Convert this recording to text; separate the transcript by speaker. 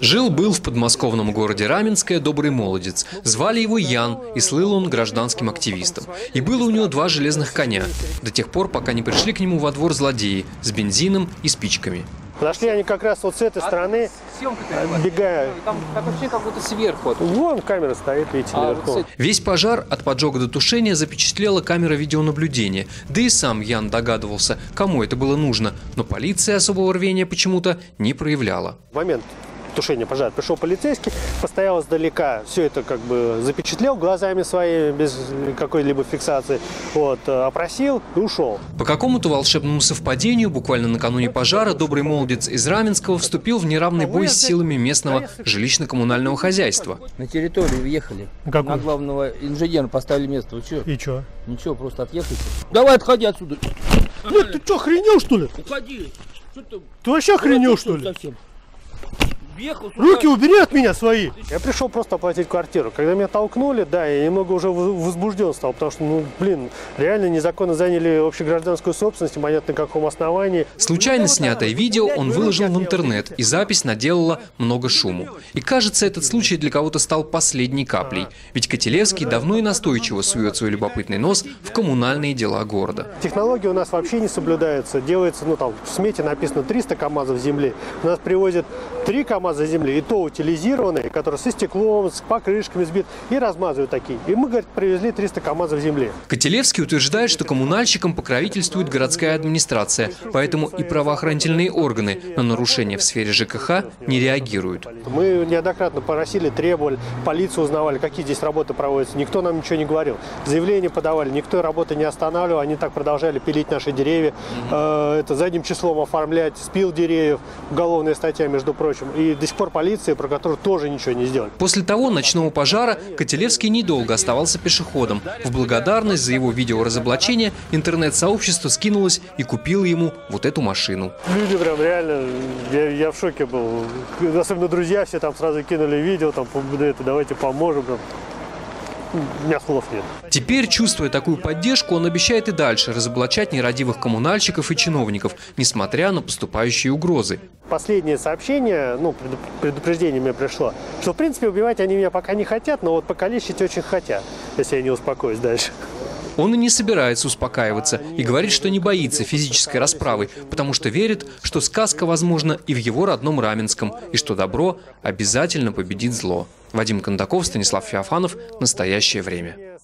Speaker 1: Жил-был в подмосковном городе Раменское добрый молодец. Звали его Ян, и слыл он гражданским активистом. И было у него два железных коня, до тех пор, пока не пришли к нему во двор злодеи с бензином и спичками.
Speaker 2: Зашли они как раз вот с этой стороны, бегая.
Speaker 3: Там такое ощущение, как будто сверху.
Speaker 2: Вон камера стоит, видите,
Speaker 3: А,
Speaker 2: наверху.
Speaker 3: вот
Speaker 1: Весь пожар от поджога до тушения запечатлела камера видеонаблюдения. Да и сам Ян догадывался, кому это было нужно, но полиция особого рвения почему-то не проявляла.
Speaker 2: В момент тушения пожара пришел полицейский, постоял издалека, все это как бы запечатлел глазами своими, без какой-либо фиксации, вот, э, опросил и ушел.
Speaker 1: По какому-то волшебному совпадению, буквально накануне пожара, добрый молодец из Раменского вступил в неравный бой с силами местного жилищно-коммунального хозяйства.
Speaker 3: На территорию въехали.
Speaker 2: Какую?
Speaker 3: На главного инженера поставили место. Вы что?
Speaker 2: И что?
Speaker 3: Ничего, просто отъехайте. Давай, отходи отсюда.
Speaker 2: Ну ты что, охренел что ли?
Speaker 3: Уходи. Что ты?
Speaker 2: Ты вообще охренел что ли?
Speaker 3: Совсем. Въехал сюда.
Speaker 2: Руки убери от меня свои! Я пришел просто оплатить квартиру. Когда меня толкнули, да, я немного уже возбужден стал, потому что, ну, блин, реально незаконно заняли общегражданскую собственность, непонятно на каком основании.
Speaker 1: Случайно снятое видео он выложил в интернет, и запись наделала много шуму. И кажется, этот случай для кого-то стал последней каплей, ведь Котелевский давно и настойчиво сует свой любопытный нос в коммунальные дела города.
Speaker 2: Технологии у нас вообще не соблюдаются. Делается, ну там, в смете написано 300 КАМАЗов земли. У нас привозят 3 КАМАЗа земли, и то утилизированные, которые со стеклом, с покрышками сбит, и размазывают такие. И мы, говорит, привезли 300 КАМАЗов земли.
Speaker 1: Котелевский утверждает, что коммунальщикам покровительствует городская администрация, поэтому и правоохранительные органы на нарушения в сфере ЖКХ не реагируют.
Speaker 2: Мы неоднократно просили, требовали, полицию узнавали, какие здесь работы проводятся. Никто нам ничего не говорил. Заявление подавали, никто работы не останавливал. Они так продолжали пилить наши деревья. Э, Это задним числом оформлять спил деревьев. Уголовная статья, между прочим. И до сих пор полиция, про которую тоже ничего не сделали.
Speaker 1: После того ночного пожара Котелевский недолго оставался пешеходом. В благодарность за его видеоразоблачение интернет-сообщество скинулось и купило ему вот эту машину.
Speaker 2: Люди прям реально, я, я в шоке был. Особенно друзья все там сразу кинули видео, там, да это, давайте поможем. У меня слов нет.
Speaker 1: Теперь, чувствуя такую поддержку, он обещает и дальше разоблачать нерадивых коммунальщиков и чиновников, несмотря на поступающие угрозы.
Speaker 2: Последнее сообщение, ну, преду- предупреждение мне пришло, что, в принципе, убивать они меня пока не хотят, но вот покалечить очень хотят, если я не успокоюсь дальше.
Speaker 1: Он и не собирается успокаиваться и говорит, что не боится физической расправы, потому что верит, что сказка возможна и в его родном Раменском, и что добро обязательно победит зло. Вадим Кондаков, Станислав Феофанов. Настоящее время.